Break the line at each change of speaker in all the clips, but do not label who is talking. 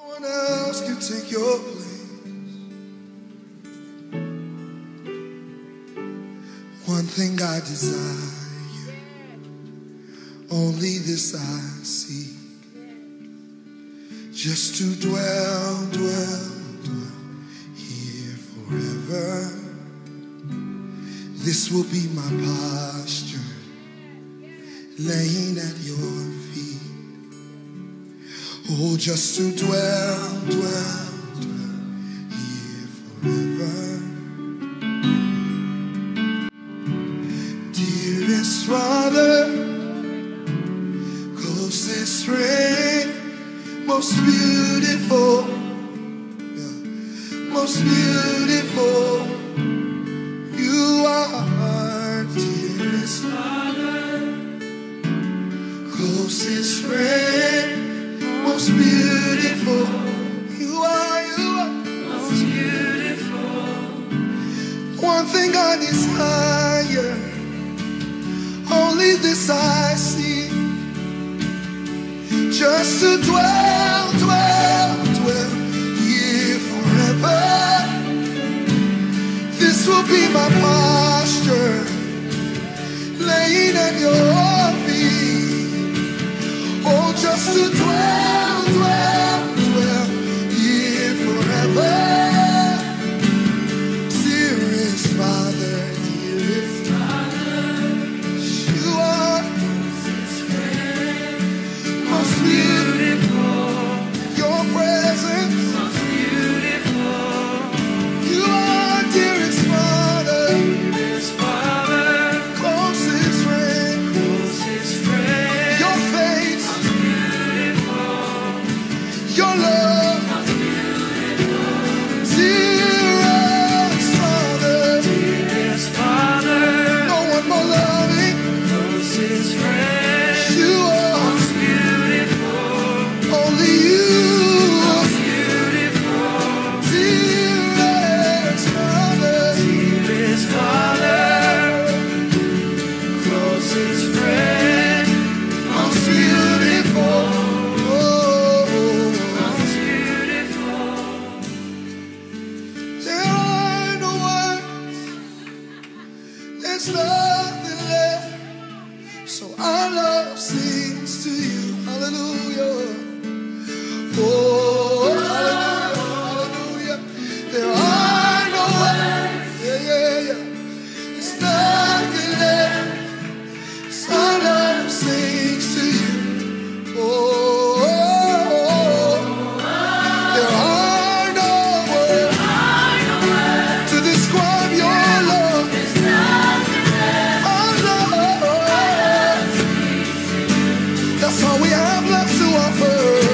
No one else can take your place. One thing I desire, only this I seek, just to dwell, dwell, dwell here forever. This will be my posture, laying at your feet. Oh, just to dwell, dwell, dwell here forever. Dearest Father, closest friend, most beautiful, yeah, most beautiful. One thing I desire, only this I see, just to dwell, dwell, dwell here forever. This will be my posture, laying at your feet. Oh, just to dwell, That's all we have left to offer.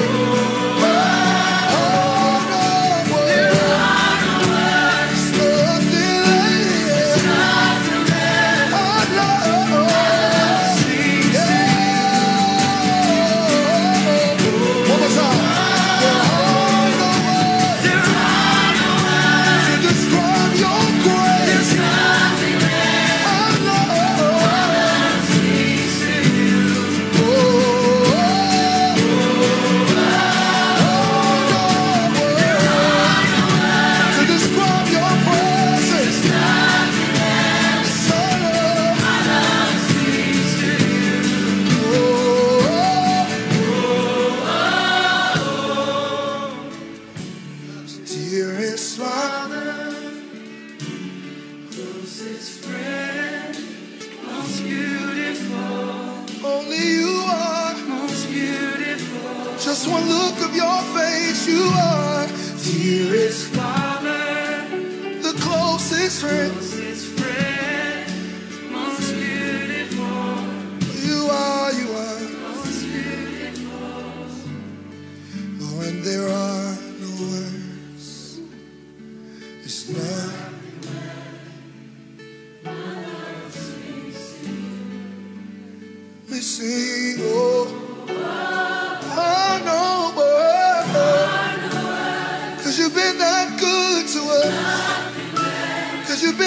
Just one look of your face, you are dearest Father, the closest friend. Closest friend, most beautiful. You are, you are most beautiful. Oh, and there are no words. It's not. We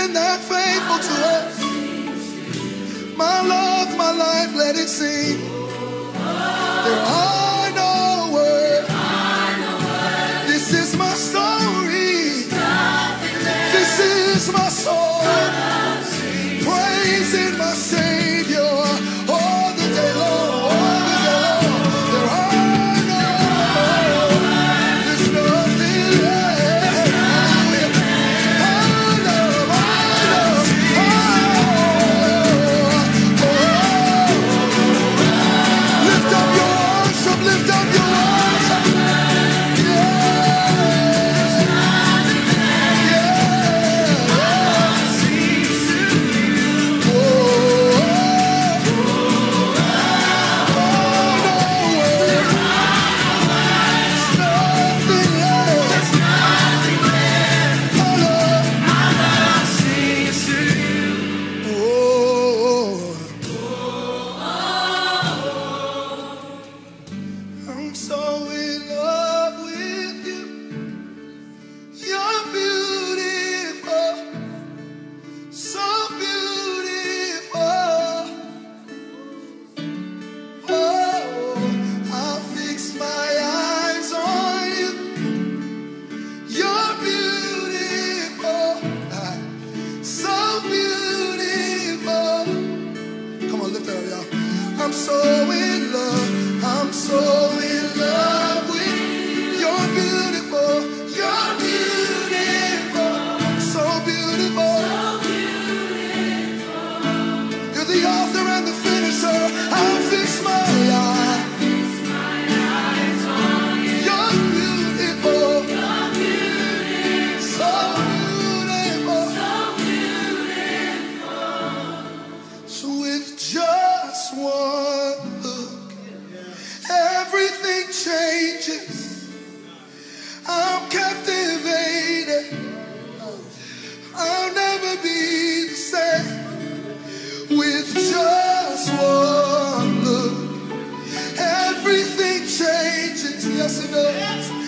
been that faithful to us. My love, my life, let it sing. There are no words. This is my story. This is my soul. Praising my Savior. changes. I'm captivated. I'll never be the same with just one look. Everything changes. Yes, it does.